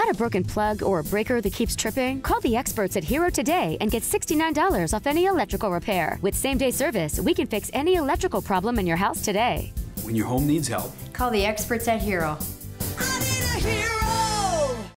Got a broken plug or a breaker that keeps tripping? Call the experts at Hero today and get $69 off any electrical repair. With same day service, we can fix any electrical problem in your house today. When your home needs help, Call the experts at Hero.